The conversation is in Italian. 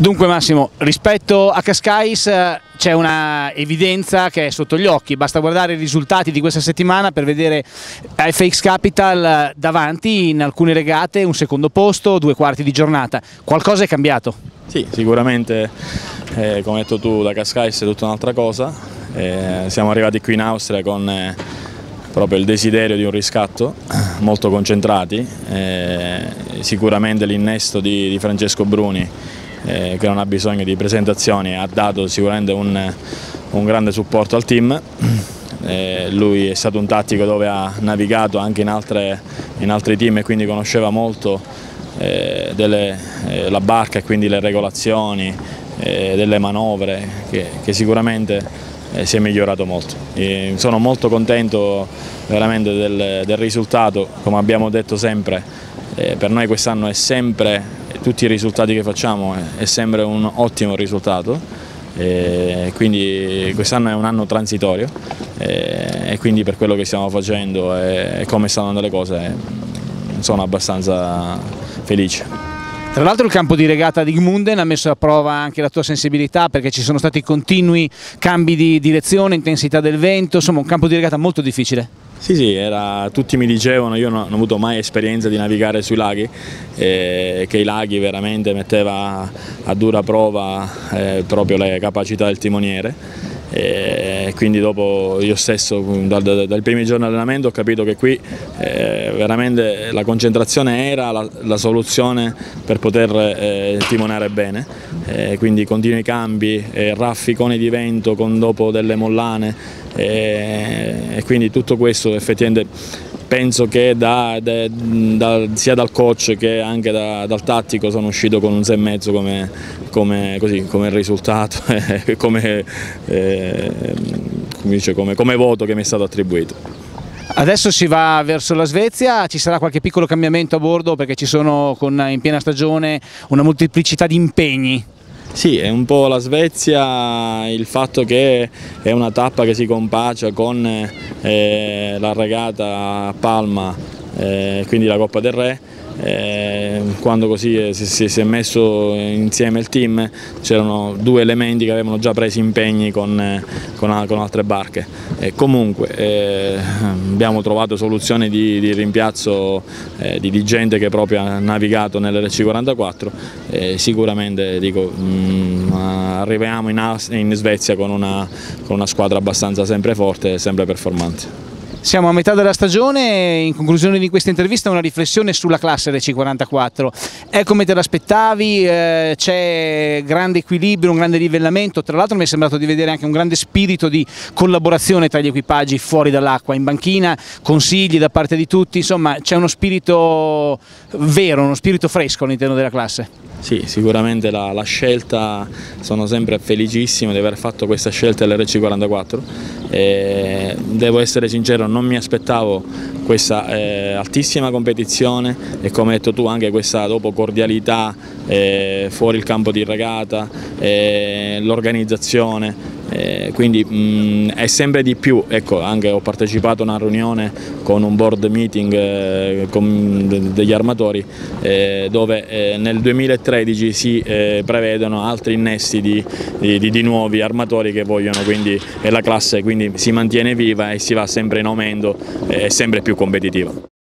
Dunque Massimo, rispetto a Cascais eh, c'è una evidenza che è sotto gli occhi, basta guardare i risultati di questa settimana per vedere FX Capital eh, davanti in alcune regate, un secondo posto, due quarti di giornata. Qualcosa è cambiato? Sì, sicuramente, eh, come hai detto tu, da Cascais è tutta un'altra cosa. Eh, siamo arrivati qui in Austria con eh, proprio il desiderio di un riscatto, molto concentrati. Eh, sicuramente l'innesto di, di Francesco Bruni eh, che non ha bisogno di presentazioni, ha dato sicuramente un, un grande supporto al team. Eh, lui è stato un tattico dove ha navigato anche in, altre, in altri team e quindi conosceva molto eh, delle, eh, la barca e quindi le regolazioni, eh, delle manovre che, che sicuramente eh, si è migliorato molto. E sono molto contento veramente del, del risultato, come abbiamo detto sempre, eh, per noi quest'anno è sempre tutti i risultati che facciamo è sempre un ottimo risultato, quindi quest'anno è un anno transitorio e quindi per quello che stiamo facendo e come stanno andando le cose sono abbastanza felice. Tra l'altro il campo di regata di Gmunden ha messo a prova anche la tua sensibilità perché ci sono stati continui cambi di direzione, intensità del vento, insomma un campo di regata molto difficile. Sì, sì, era, tutti mi dicevano, io non ho avuto mai esperienza di navigare sui laghi, eh, che i laghi veramente metteva a dura prova eh, proprio le capacità del timoniere e quindi dopo io stesso dal, dal primi giorni di allenamento ho capito che qui eh, veramente la concentrazione era la, la soluzione per poter eh, timonare bene, eh, quindi continui cambi, rafficoni di vento con dopo delle mollane. E quindi tutto questo effettivamente penso che da, da, da, sia dal coach che anche dal tattico sono uscito con un 6,5 come, come, così, come risultato e come, eh, come, come voto che mi è stato attribuito. Adesso si va verso la Svezia, ci sarà qualche piccolo cambiamento a bordo perché ci sono con, in piena stagione una molteplicità di impegni sì, è un po' la Svezia il fatto che è una tappa che si compacia con eh, la regata a Palma, eh, quindi la Coppa del Re eh, quando così eh, si, è messo insieme il team c'erano due elementi che avevano già preso impegni con, eh, altre barche. E comunque abbiamo trovato soluzioni di, rimpiazzo di, gente che proprio ha navigato nell'RC44 e sicuramente dico, mm, arriviamo in, in Svezia con una, con una squadra abbastanza sempre forte e sempre performante. Siamo a metà della stagione, in conclusione di questa intervista una riflessione sulla classe RC44. È come te l'aspettavi, eh, c'è grande equilibrio, un grande livellamento, tra l'altro mi è sembrato di vedere anche un grande spirito di collaborazione tra gli equipaggi fuori dall'acqua, in banchina, consigli da parte di tutti, insomma c'è uno spirito vero, uno spirito fresco all'interno della classe. Sì, sicuramente la, la, scelta, sono sempre felicissimo di aver fatto questa scelta dell'RC44 e devo essere sincero, non mi aspettavo questa eh, altissima competizione e come hai detto tu anche questa dopo cordialità eh, fuori il campo di regata, eh, l'organizzazione eh, quindi mh, mm, è sempre di più, ecco, anche ho partecipato a una riunione con un board meeting eh, con degli armatori eh, dove eh, nel 2013 si eh, prevedono altri innesti di, di, di, nuovi armatori che vogliono, quindi la classe quindi si mantiene viva e si va sempre in aumento e sempre più competitiva.